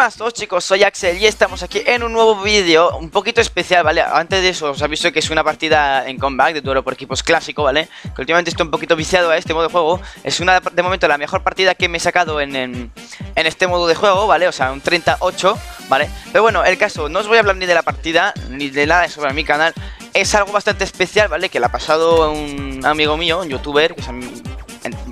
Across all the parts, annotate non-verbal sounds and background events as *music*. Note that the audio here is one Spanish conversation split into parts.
buenas a todos chicos, soy Axel y estamos aquí en un nuevo vídeo un poquito especial, ¿vale? Antes de eso os aviso que es una partida en comeback de duelo por equipos clásico, ¿vale? Que últimamente estoy un poquito viciado a este modo de juego Es una, de momento, la mejor partida que me he sacado en, en, este modo de juego, ¿vale? O sea, un 38, ¿vale? Pero bueno, el caso, no os voy a hablar ni de la partida, ni de nada sobre mi canal Es algo bastante especial, ¿vale? Que le ha pasado un amigo mío, un youtuber, que es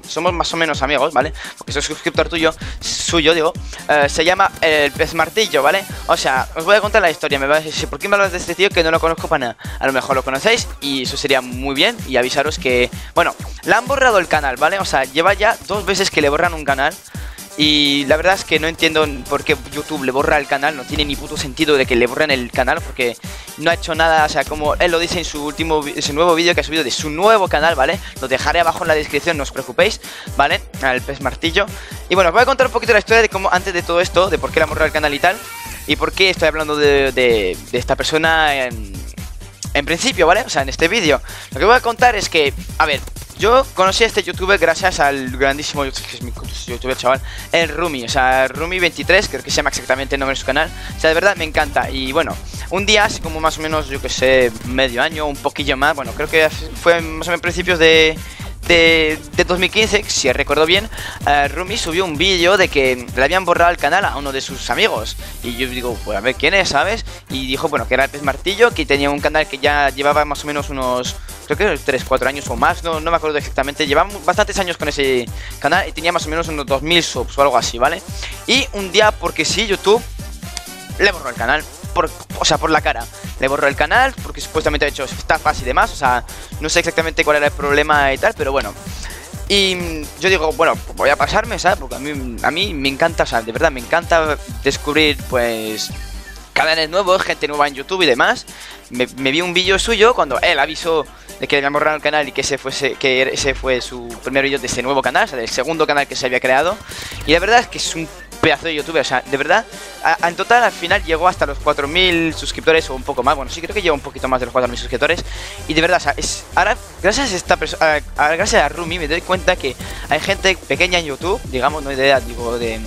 somos más o menos amigos, ¿vale? Porque soy suscriptor tuyo, suyo, digo eh, Se llama el pez martillo, ¿vale? O sea, os voy a contar la historia Me vais a decir, ¿por qué me hablas de este tío que no lo conozco para nada? A lo mejor lo conocéis y eso sería muy bien Y avisaros que, bueno, le han borrado el canal, ¿vale? O sea, lleva ya dos veces que le borran un canal y la verdad es que no entiendo por qué YouTube le borra el canal, no tiene ni puto sentido de que le borren el canal porque no ha hecho nada, o sea, como él lo dice en su último en su nuevo vídeo que ha subido de su nuevo canal, ¿vale? Lo dejaré abajo en la descripción, no os preocupéis, ¿vale? Al pez martillo. Y bueno, os voy a contar un poquito la historia de cómo antes de todo esto, de por qué le han borrado el canal y tal, y por qué estoy hablando de, esta persona en principio, ¿vale? O sea, en este vídeo. Lo que voy a contar es que, a ver, yo conocí a este youtuber gracias al grandísimo youtuber chaval, el Rumi, o sea, Rumi23, creo que se llama exactamente el nombre de su canal. O sea, de verdad me encanta. Y bueno, un día, así como más o menos, yo que sé, medio año, un poquillo más, bueno, creo que fue más o menos principios de, de, 2015, si recuerdo bien, uh, Rumi subió un vídeo de que le habían borrado el canal a uno de sus amigos. Y yo digo, pues a ver quién es, ¿sabes? Y dijo, bueno, que era el pez martillo, que tenía un canal que ya llevaba más o menos unos creo que 3, 4 años o más, no, no me acuerdo exactamente. Llevamos bastantes años con ese canal y tenía más o menos unos 2000 subs o algo así, ¿vale? Y un día, porque sí, YouTube le borró el canal. O sea, por la cara. Le borró el canal porque supuestamente ha hecho estafas y demás. O sea, no sé exactamente cuál era el problema y tal, pero bueno. Y yo digo, bueno, voy a pasarme, ¿sabes? Porque a mí, a mí me encanta, o sea, de verdad me encanta descubrir, pues, canales nuevos, gente nueva en YouTube y demás. Me, vi un vídeo suyo cuando él avisó de que le habían borrado el canal y que ese, fuese, que ese fue su primer vídeo de ese nuevo canal, o sea, del segundo canal que se había creado. Y la verdad es que es un pedazo de youtuber, o sea, de verdad, en total al final llegó hasta los 4.000 suscriptores o un poco más, bueno, sí creo que llegó un poquito más de los 4.000 suscriptores y de verdad, o sea, es, ahora, gracias a esta persona, gracias a Rumi me doy cuenta que hay gente pequeña en YouTube, digamos, no idea, digo, de,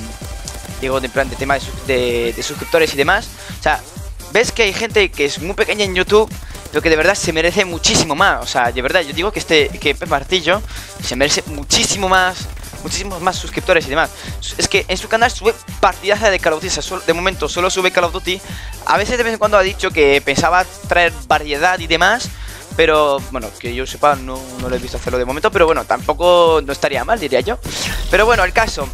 digo, de plan de tema de, suscriptores y demás, o sea, ves que hay gente que es muy pequeña en YouTube pero que de verdad se merece muchísimo más. O sea, de verdad, yo digo que este que Martillo se merece muchísimo más, muchísimos más suscriptores y demás. Es que en su canal sube partidas de Call of Duty, de momento solo sube Call of Duty. A veces de vez en cuando ha dicho que pensaba traer variedad y demás, pero bueno, que yo sepa, no, no lo he visto hacerlo de momento, pero bueno, tampoco no estaría mal, diría yo. Pero bueno, el caso,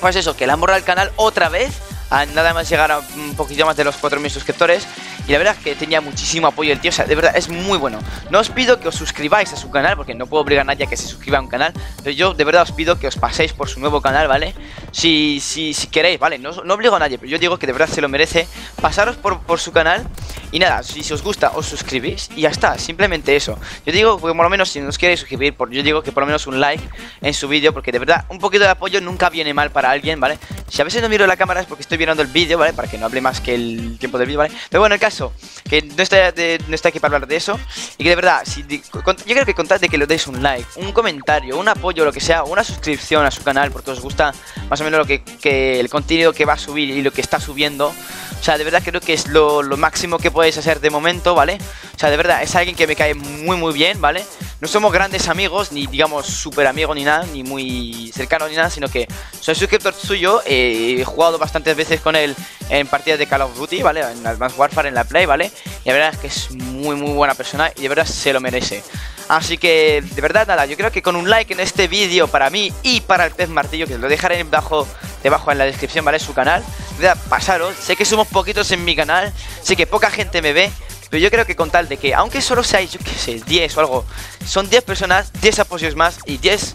pues eso, que le han borrado el canal otra vez, a nada más llegar a un poquito más de los 4.000 suscriptores. Y la verdad es que tenía muchísimo apoyo el tío, o sea, de verdad es muy bueno. No os pido que os suscribáis a su canal, porque no puedo obligar a nadie a que se suscriba a un canal, pero yo de verdad os pido que os paséis por su nuevo canal, ¿vale? Si, si, si queréis, ¿vale? No, no obligo a nadie, pero yo digo que de verdad se lo merece. Pasaros por, por su canal y nada, si, os gusta, os suscribís y ya está, simplemente eso. Yo digo que por lo menos si no os queréis suscribir, por, yo digo que por lo menos un like en su vídeo, porque de verdad un poquito de apoyo nunca viene mal para alguien, ¿vale? Si a veces no miro la cámara es porque estoy mirando el vídeo, ¿vale? Para que no hable más que el tiempo del vídeo, ¿vale? Pero bueno, el caso, que no está, no está aquí para hablar de eso y que de verdad, si, yo creo que contad de que le deis un like, un comentario, un apoyo, lo que sea, una suscripción a su canal porque os gusta más o menos lo que, que el contenido que va a subir y lo que está subiendo. O sea, de verdad creo que es lo, lo máximo que podéis hacer de momento, ¿vale? O sea, de verdad, es alguien que me cae muy muy bien, ¿vale? No somos grandes amigos, ni digamos súper amigos ni nada, ni muy cercanos ni nada, sino que soy suscriptor suyo, eh, he jugado bastantes veces con él en partidas de Call of Duty, ¿vale? En Advanced Warfare, en la Play, ¿vale? Y la verdad es que es muy muy buena persona y de verdad se lo merece. Así que, de verdad, nada, yo creo que con un like en este vídeo para mí y para el pez martillo, que lo dejaré debajo, debajo en la descripción, ¿vale? Su canal, verdad, pasaros, sé que somos poquitos en mi canal, sé que poca gente me ve, pero yo creo que con tal de que, aunque solo seáis, yo qué sé, 10 o algo, son 10 personas, 10 apoyos más y 10,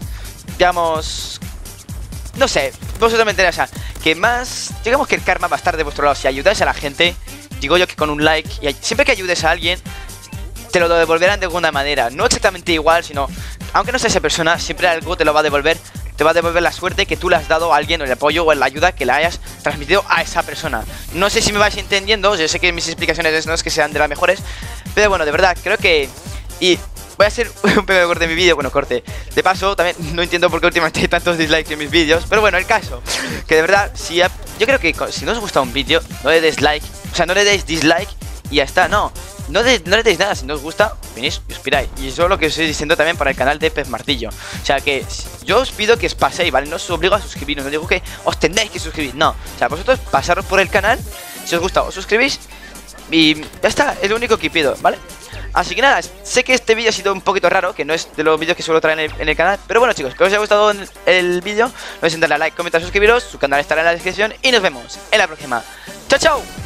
digamos, no sé, vosotros me interesa, que más, digamos que el karma va a estar de vuestro lado. Si ayudáis a la gente, digo yo que con un like, y siempre que ayudes a alguien, te lo devolverán de alguna manera. No exactamente igual, sino, aunque no sea esa persona, siempre algo te lo va a devolver te va a devolver la suerte que tú le has dado a alguien o el apoyo o la ayuda que le hayas transmitido a esa persona. No sé si me vais entendiendo, yo sé que mis explicaciones no es que sean de las mejores, pero bueno, de verdad, creo que... Y voy a hacer *laughs* un pequeño corte de mi vídeo, bueno, corte. De paso, también no entiendo por qué últimamente hay tantos dislikes en mis vídeos, pero bueno, el caso, que de verdad, si yo creo que si no os gusta un vídeo, no le des like, o sea, no le deis dislike y ya está, no. No, no le deis nada, si no os gusta, venís y os piráis. Y eso es lo que os estoy diciendo también para el canal de Pez Martillo. O sea que yo os pido que os paséis, ¿vale? No os obligo a suscribiros, no digo que os tendréis que suscribir, no. O sea, vosotros pasaros por el canal, si os gusta, os suscribís y ya está, es lo único que pido, ¿vale? Así que nada, sé que este vídeo ha sido un poquito raro, que no es de los vídeos que suelo traer en el, canal Pero bueno chicos, que os haya gustado el vídeo No olvidéis darle a like, comentar, suscribiros Su canal estará en la descripción Y nos vemos en la próxima ¡Chao, chao!